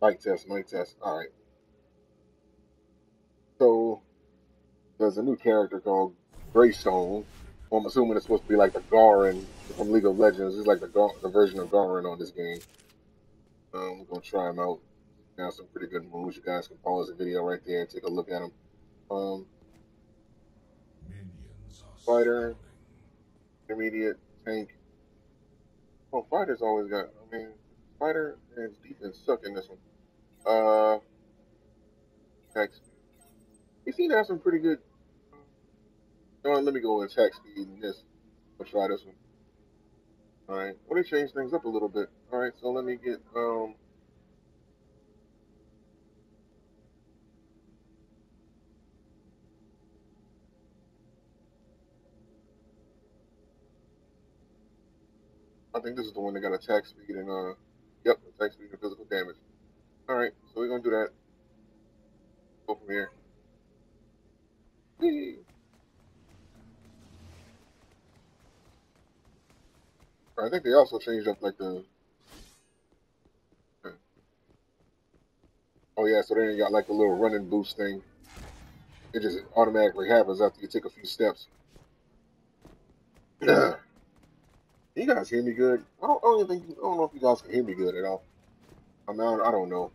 Mic test, mic test. All right. So there's a new character called Greystone. I'm assuming it's supposed to be like the Garen from League of Legends. It's like the Gar- the version of Garen on this game. Um, we're gonna try him out. Got some pretty good moves. You guys can pause the video right there and take a look at him. Um, fighter, intermediate, tank. Well, fighter's always got. I mean, fighter and defense suck in this one. Uh, speed. He seemed to have some pretty good. Uh, let me go with speed and this. I'll try this one. All right. Well, they change things up a little bit. All right. So let me get um. I think this is the one that got attack speed and uh, yep, attack speed and physical damage. All right, so we're gonna do that. Go from here. Whee! I think they also changed up like the. Oh yeah, so then you got like a little running boost thing. It just automatically happens after you take a few steps. you guys hear me good? I don't, I don't even think I don't know if you guys can hear me good at all. I mean, I don't know.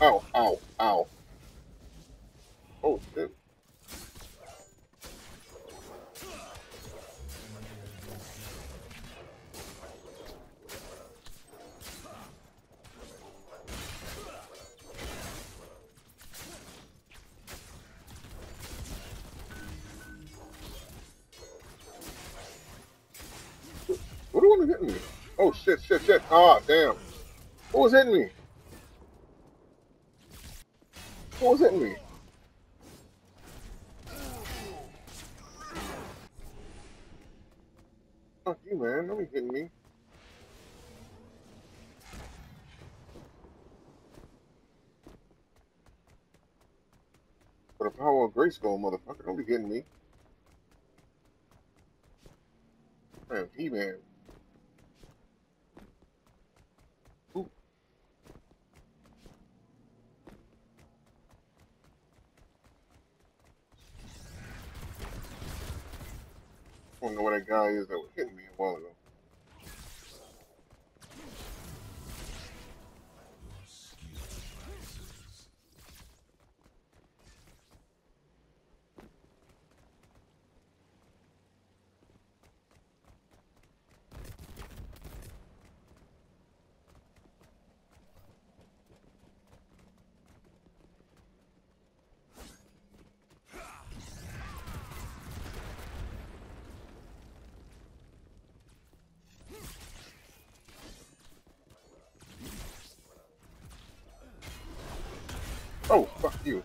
Ow, ow, ow. Oh shit. Me? Oh shit, shit, shit. Ah, damn. What was hitting me? What was hitting me? Fuck you, man. Don't be hitting me. For the power of Grayskull, motherfucker. Don't be hitting me. Man, He-Man. Ooh. I don't know where that guy is that was hitting me a while ago. Oh, fuck you.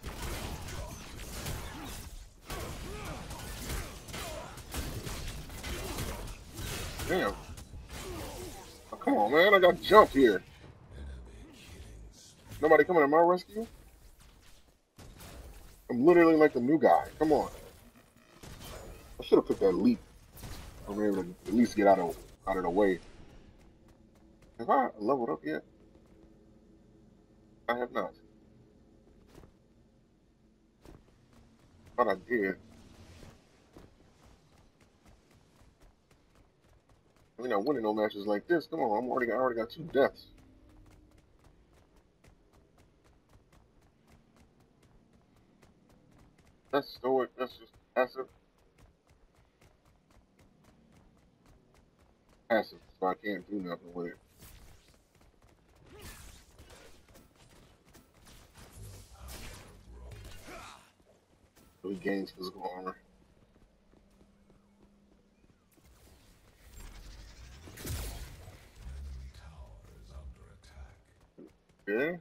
Damn. Oh, come on, man. I got jumped here. Nobody coming to my rescue? I'm literally like the new guy. Come on. I should have took that leap. I'm able to at least get out of out of the way. Have I leveled up yet? I have not. Thought I did. I mean, I'm winning no matches like this. Come on, I'm already I already got two deaths. That's stoic. That's just passive. Passive, so I can't do nothing with it. So he gains physical armor. Yeah.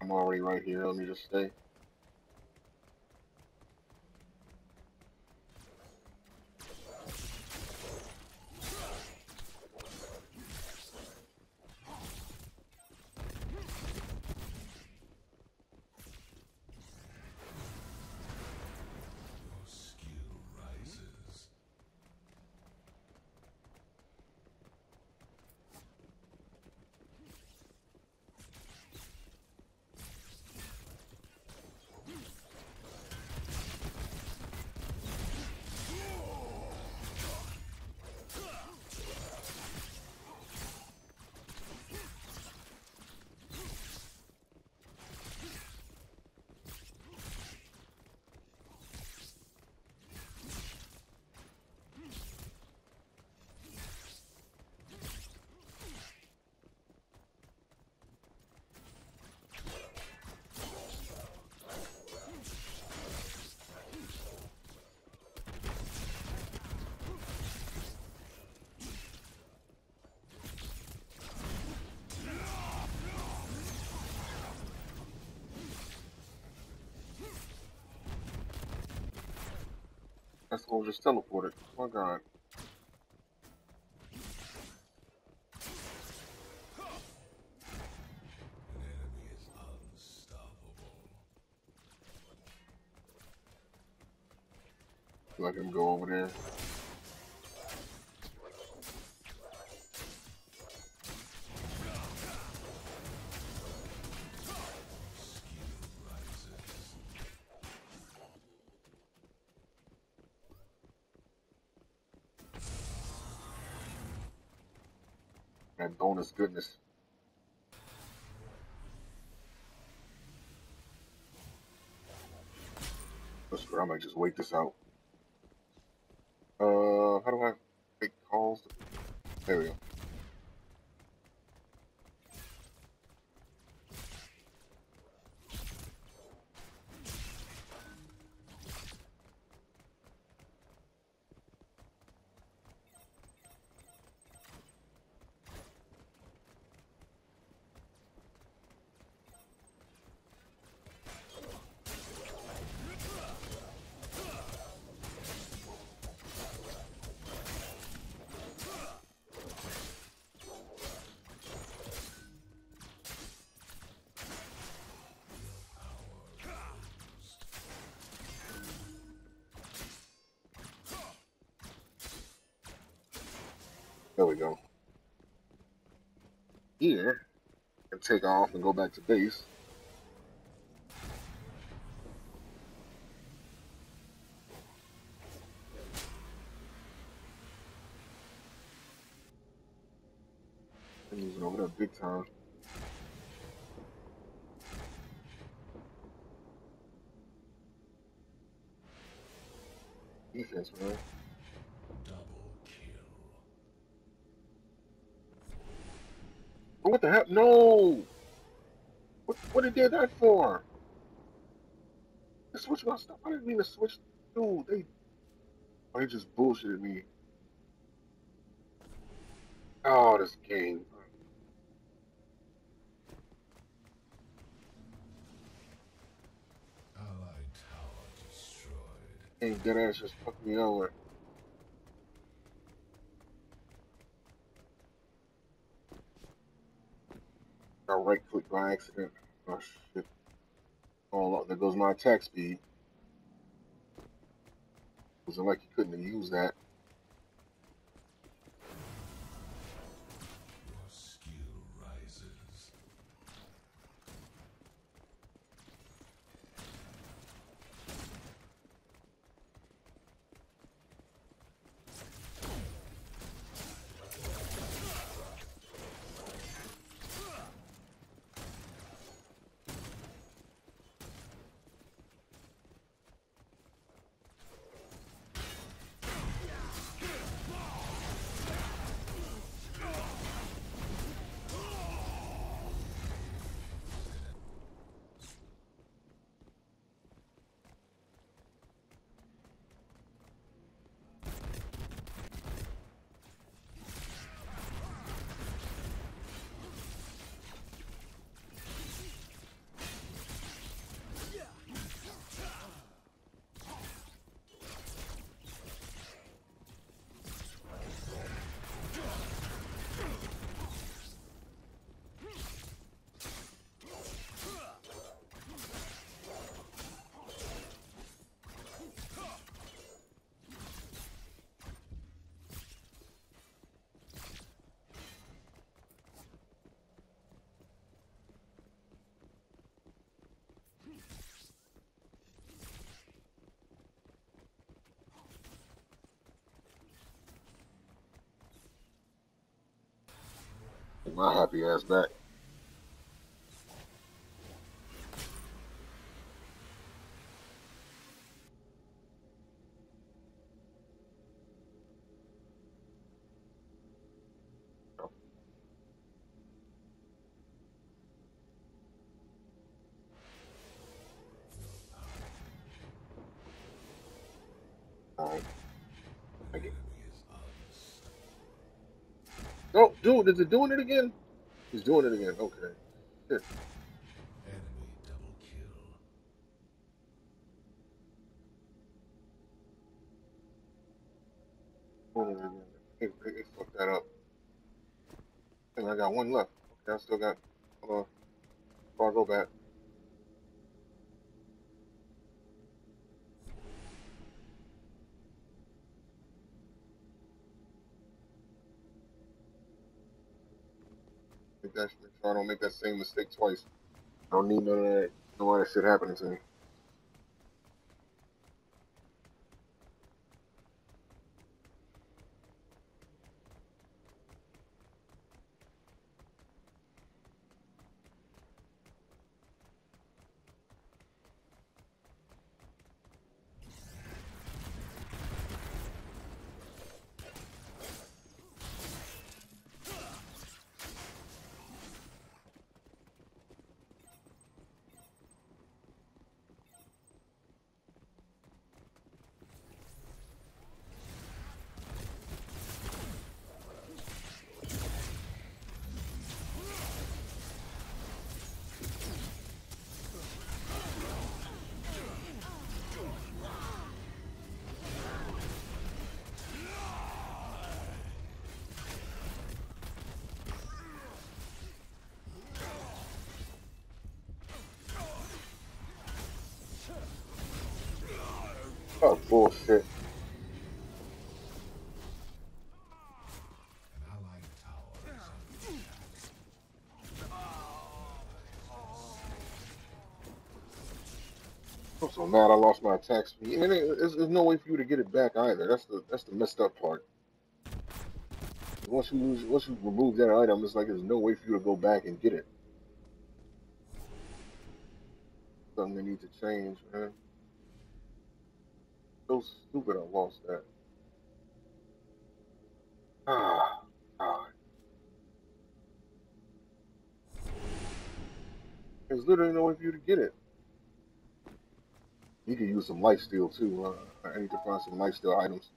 I'm already right here. Let me just stay. Tesla just teleported. Oh my god. Let him go over there. Bonus goodness. I might just wait this out. Here, and take off and go back to base. I'm losing over there big time. Defense, man. What the hell? No! What, what did they do that for? The switch my stuff. I didn't mean to switch. Dude, they, oh, they just bullshitted me. Oh, this game. Allied tower destroyed. Game dead ass just fucked me over. I right click by accident. Oh shit. Oh, there goes my attack speed. Wasn't like you couldn't have used that. My happy ass back. Alright. Thank you. Oh, dude, is it doing it again? He's doing it again. Okay. Shit. Enemy double kill. It. It, it, it fucked that up. And I got one left. Okay, I still got. Uh, Hold on. Before I go back. Make that, sure I don't make that same mistake twice. I don't need none of that. No other shit happening to me. Oh, bullshit. I'm so mad I lost my attack speed. And there's, there's no way for you to get it back either. That's the that's the messed up part. Once you lose, once you remove that item, it's like there's no way for you to go back and get it. Something they need to change, man. So stupid I lost that. Ah, God. There's literally no way for you to get it. You could use some life steal too. I need to find some life steal items.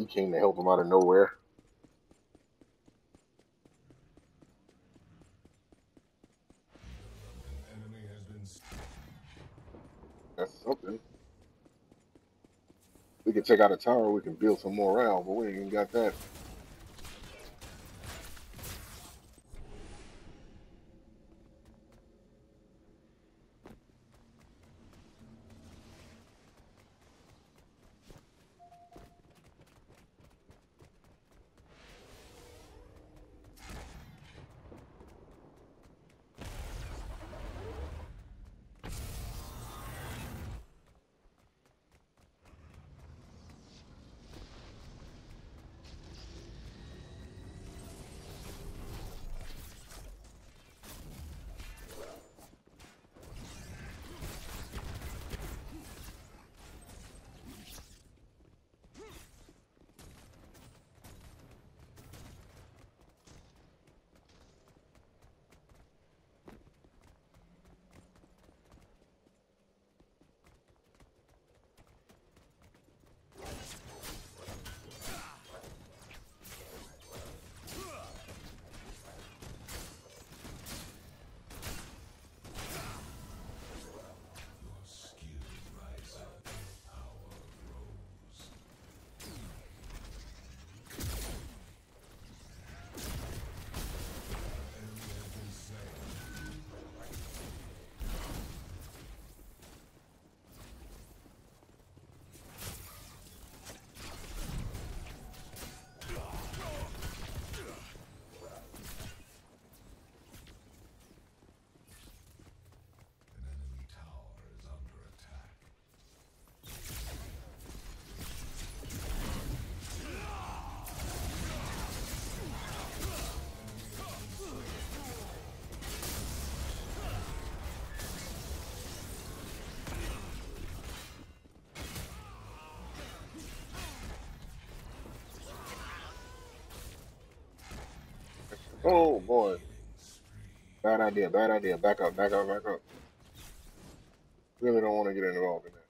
He came to help him out of nowhere. That's something. We can take out a tower. We can build some morale, but we ain't even got that. Oh boy. Bad idea, bad idea. Back up, back up, back up. Really don't want to get involved in that.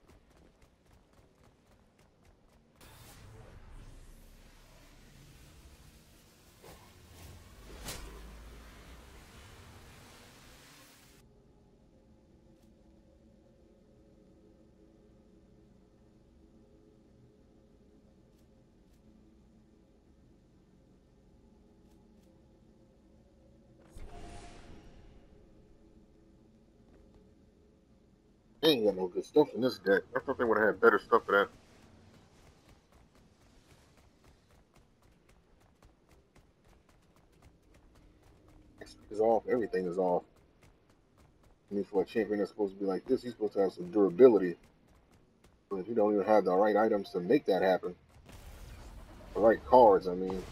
They ain't got no good stuff in this deck. I thought they would have had better stuff for that. Is off. Everything is off. I mean, for a champion that's supposed to be like this, he's supposed to have some durability. But if you don't even have the right items to make that happen, the right cards, I mean.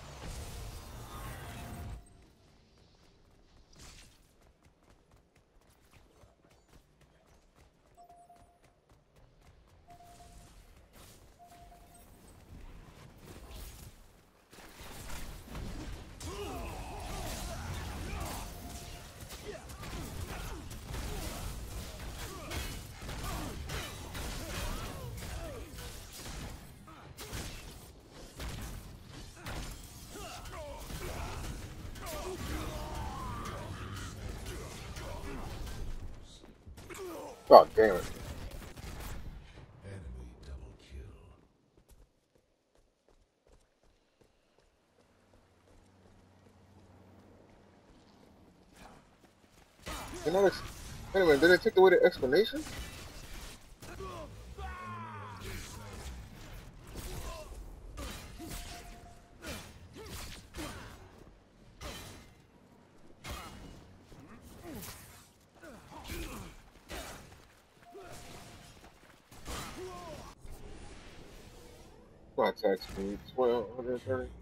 Anyway, did they the explanation? My attack speed, 1230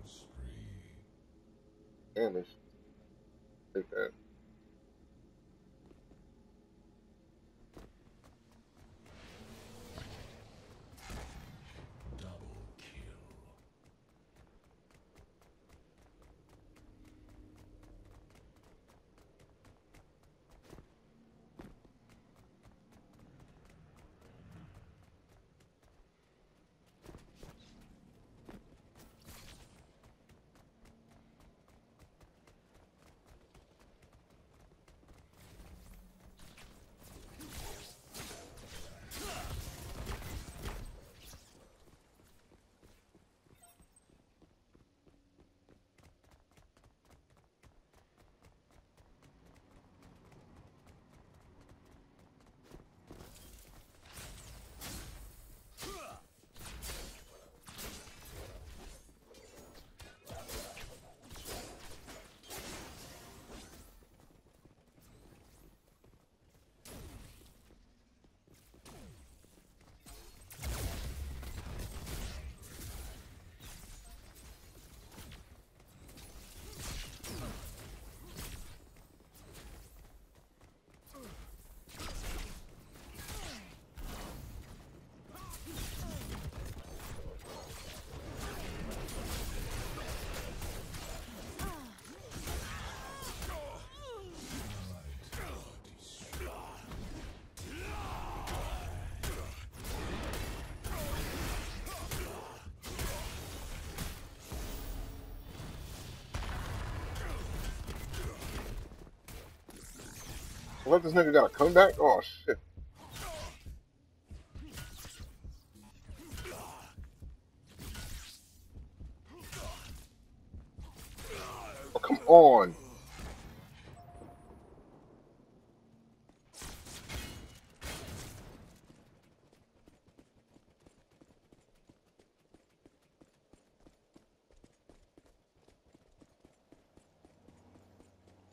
What, this nigga got a comeback? Oh, shit. Oh, come on.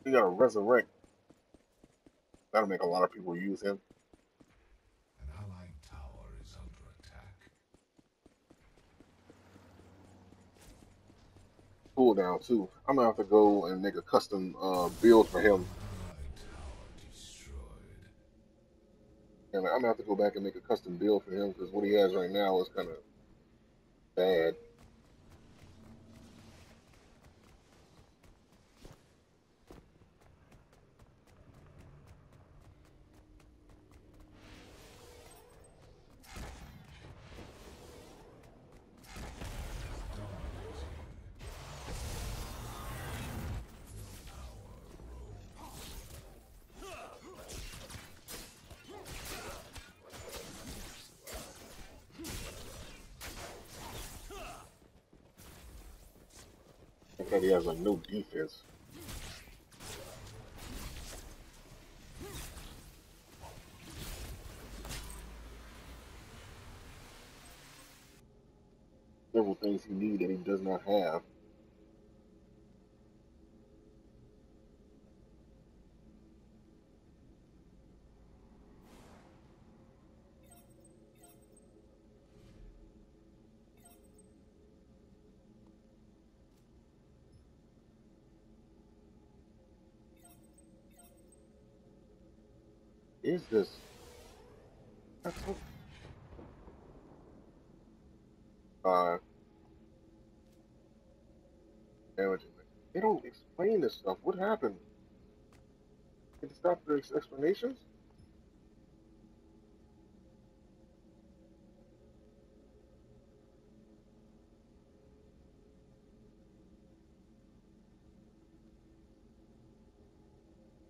You gotta resurrect. That'll make a lot of people use him. An allied tower is under attack. Cooldown too. I'm gonna have to go and make a custom uh, build for him. Allied tower destroyed. And I'm gonna have to go back and make a custom build for him because what he has right now is kind of bad. That he has a new defense. Several things he needs that he does not have. Is this? That's what. Uh, damage. They don't explain this stuff. What happened? Did they stop the ex- explanations?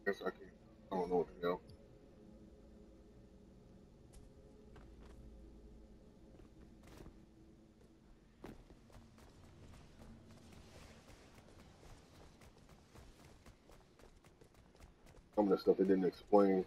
Guess I can I don't know what to know. Some of the stuff they didn't explain.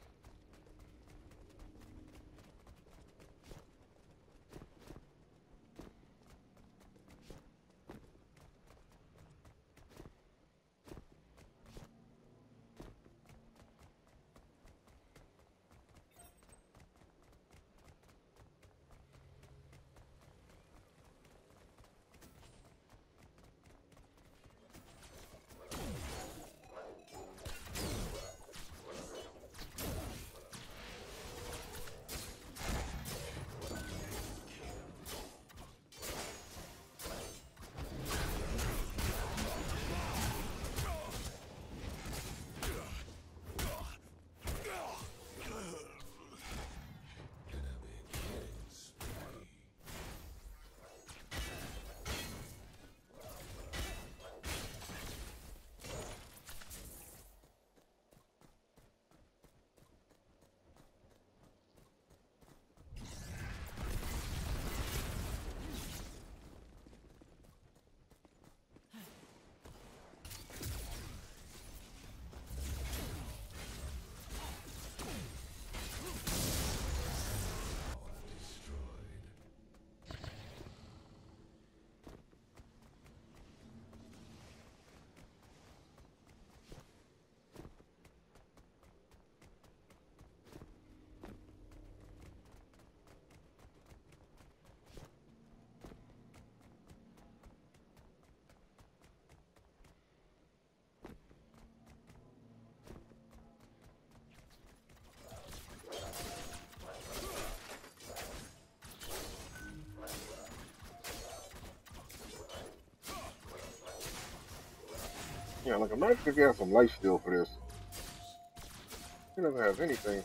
Yeah, like imagine if you had some life steal for this. He doesn't have anything.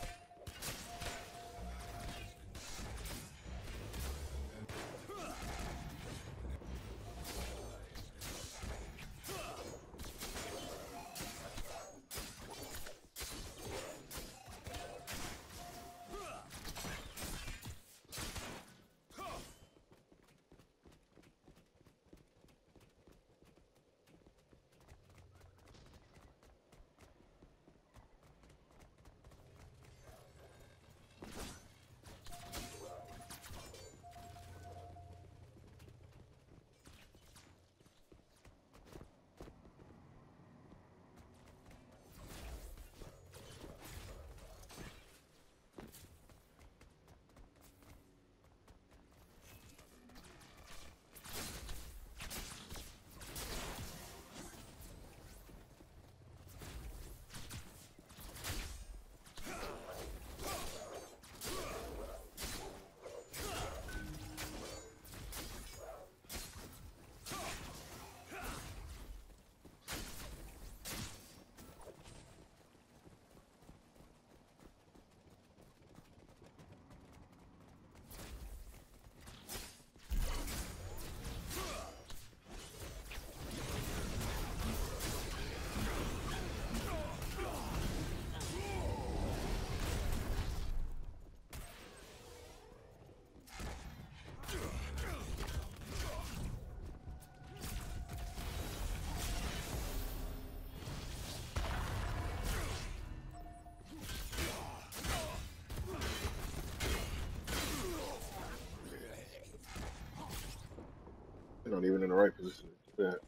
You're not even in the right position to do that.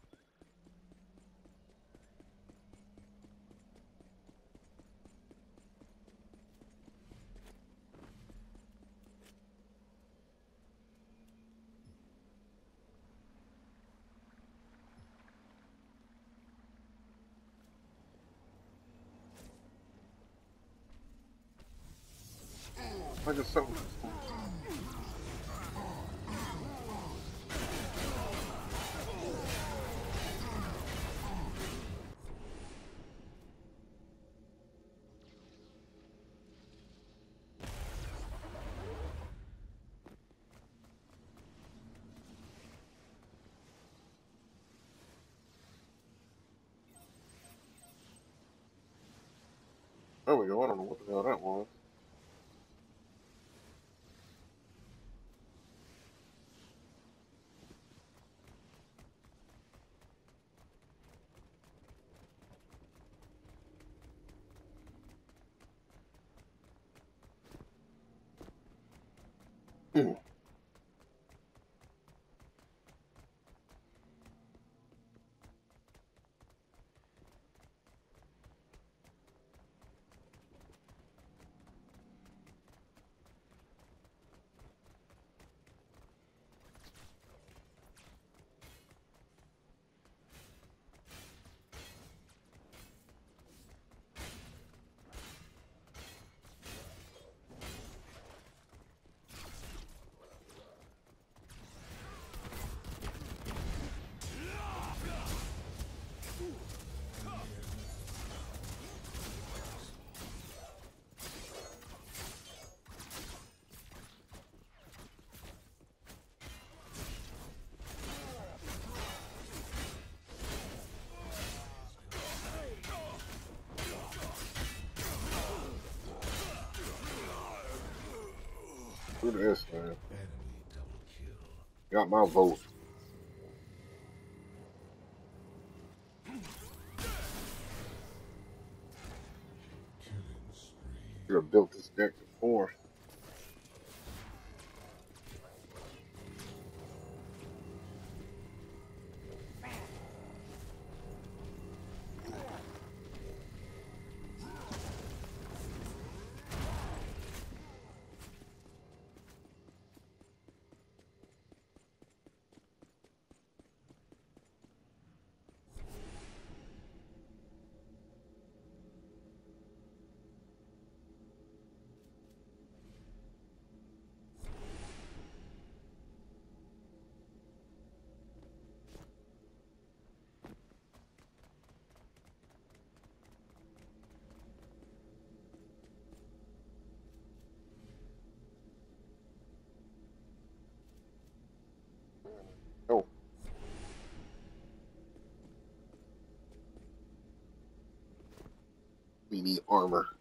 I just There we go. I don't know what the hell that was. Who this, man? Enemy double kill. Got my vote. Killing spree. Should have built this deck before. Oh. Need armor.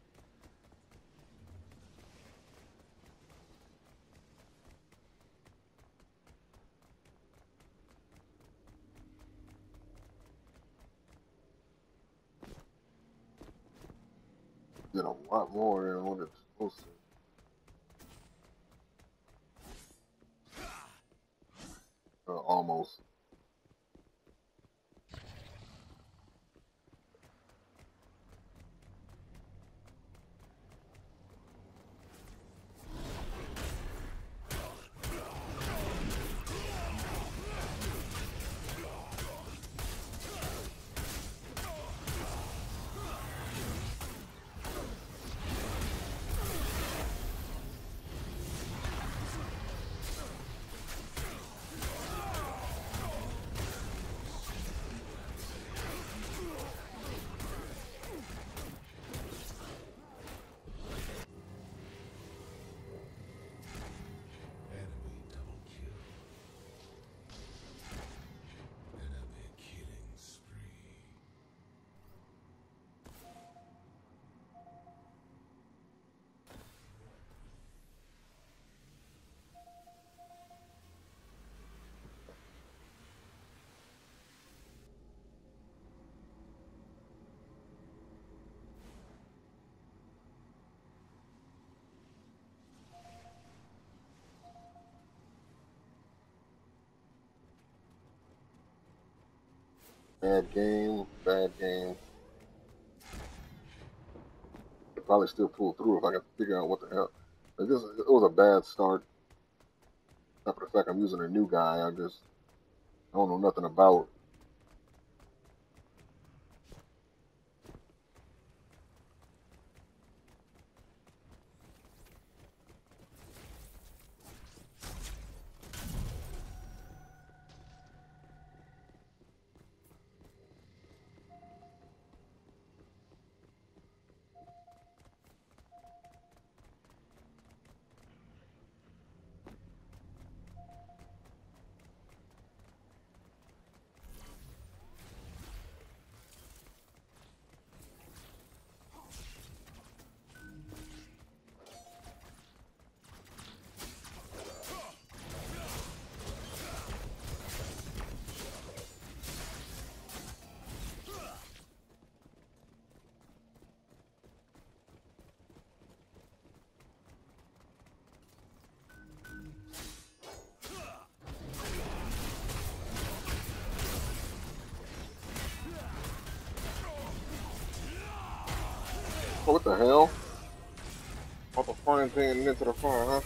Bad game, bad game. Could probably still pull through if I can figure out what the hell. It was a bad start. For the fact I'm using a new guy, I just I don't know nothing about. Oh, what the hell? Off the frying pan into the fire, huh?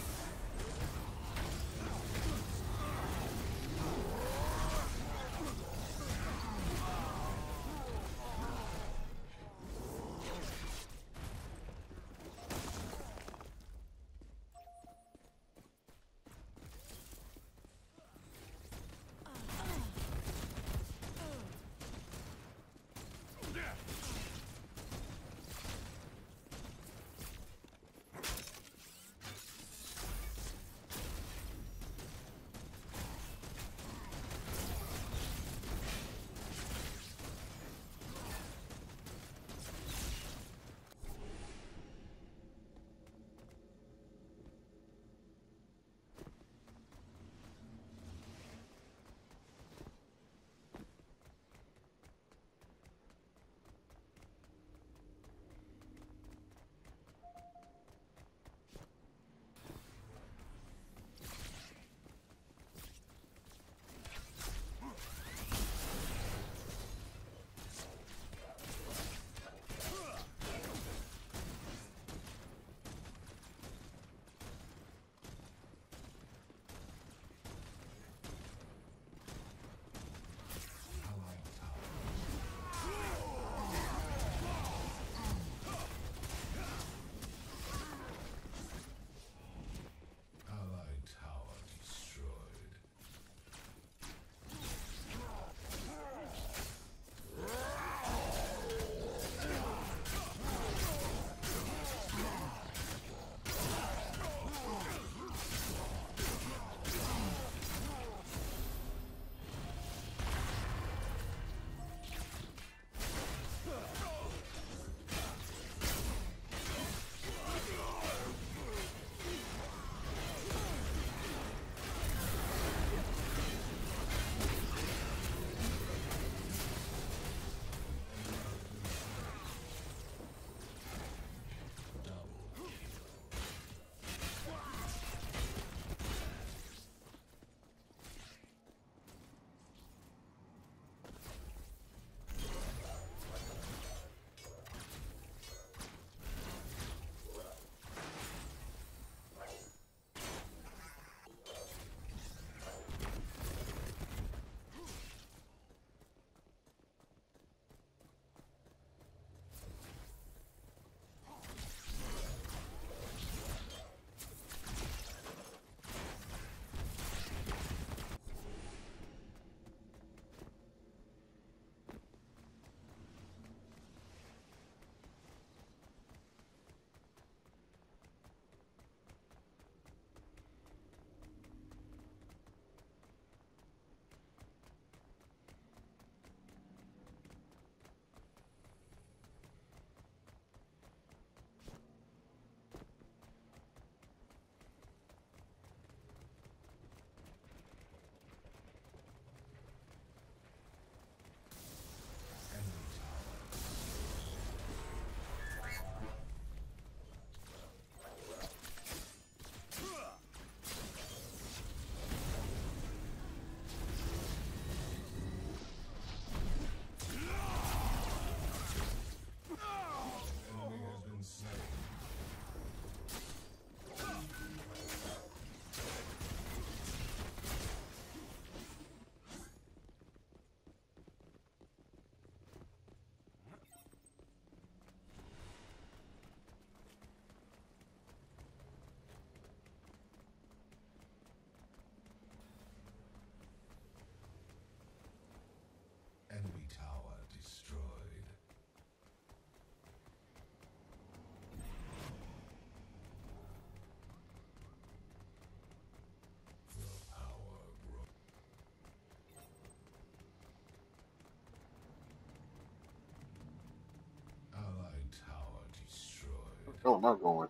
No, I'm not going.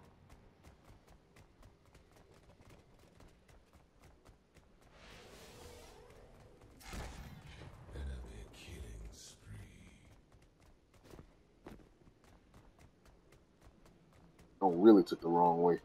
Killing really took the wrong way.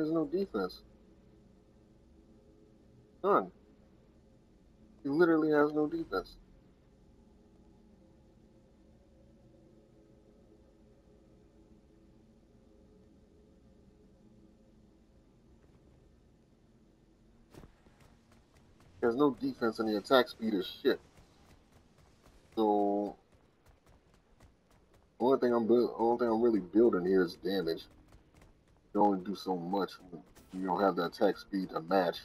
There's no defense. None. He literally has no defense. There's no defense and the attack speed is shit. So only thing I'm only thing I'm really building here is damage. You only do so much you don't have the attack speed to match.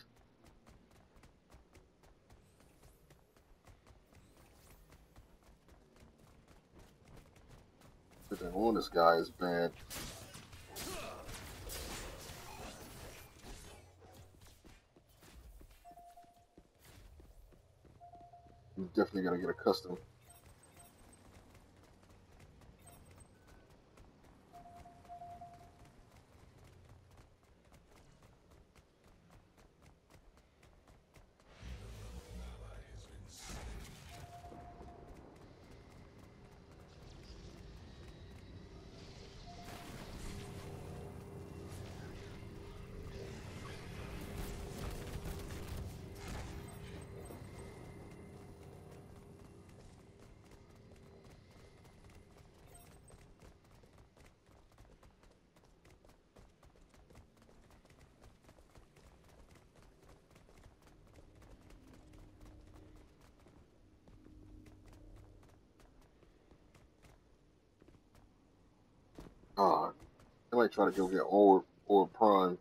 Everything on this guy is bad. You definitely gotta get accustomed. Might try to go get Orb or Prime.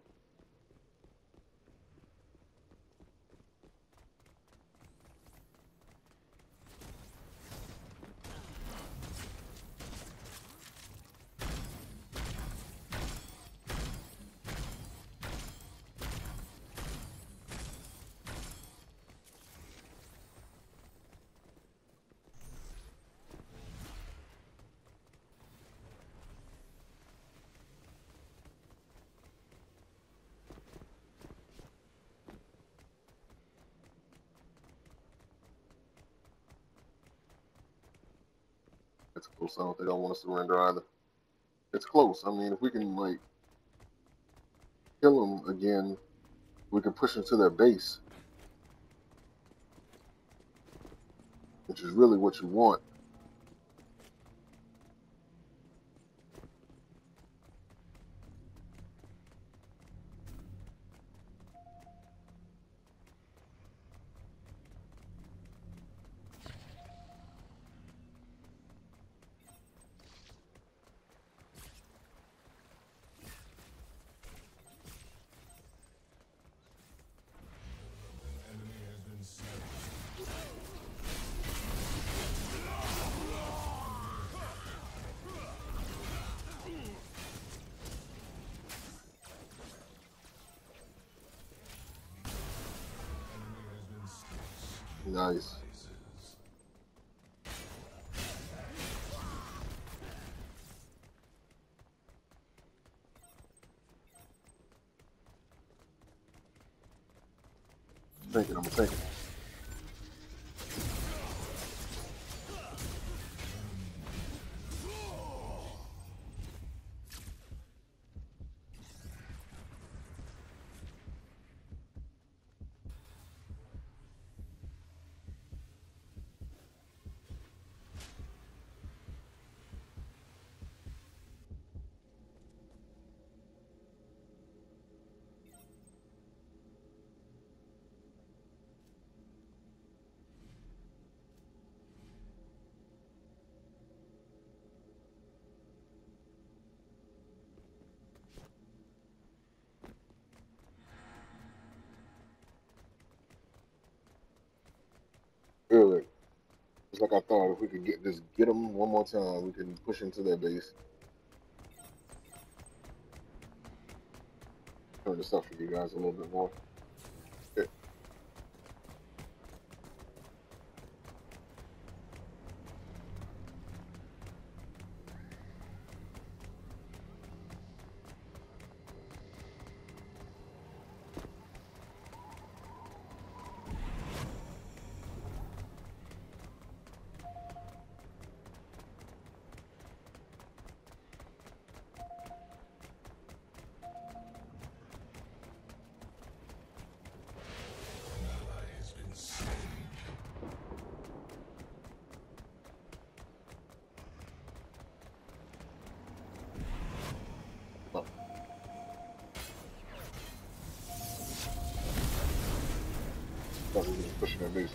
It's close. I don't think I want to surrender either. It's close. I mean, if we can like kill them again, we can push them to their base, which is really what you want. Take it. I'm gonna take it. Good. Just like I thought, if we could get just get them one more time, we can push into their base. Turn this up for you guys a little bit more. We were just pushing their base.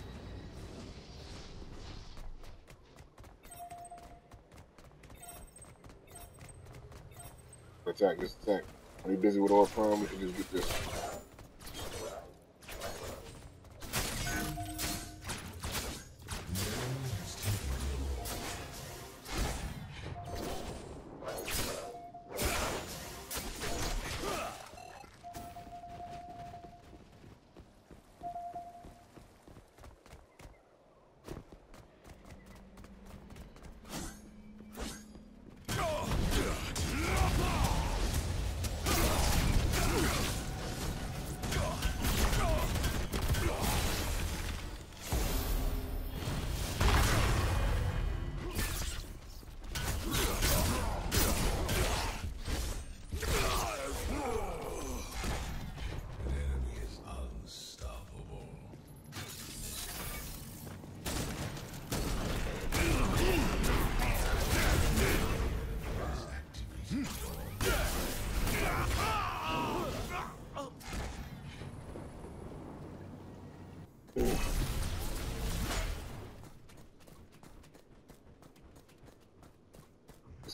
Attack, just attack. Are you busy with Orb Prime? We can just get this.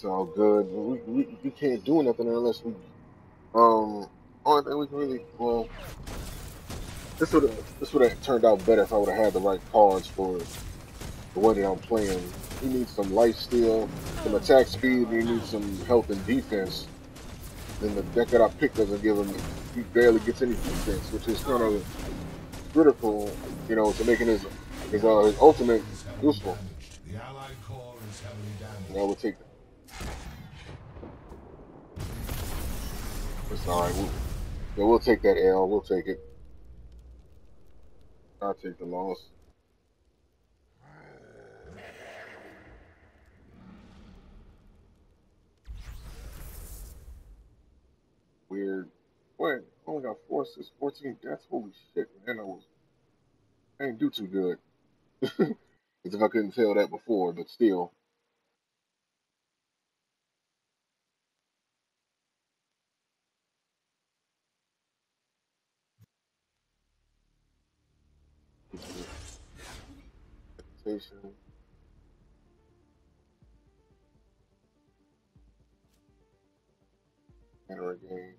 All good. We, we, we can't do nothing unless we. Um, only thing we can really well. This would have this would have turned out better if I would have had the right cards for the way that I'm playing. He needs some life steal, some attack speed, and he needs some health and defense. Then the deck that I picked doesn't give him. He barely gets any defense, which is kind of critical, you know, to making his his, uh, his ultimate useful. The Allied core is heavily damaged. Would take It's alright. We'll, yeah, we'll take that L. We'll take it. I'll take the loss. Weird. Wait, only got four assists, 14 deaths. Holy shit, man. I was. I didn't do too good. As if I couldn't tell that before, but still. Station. Enter a game.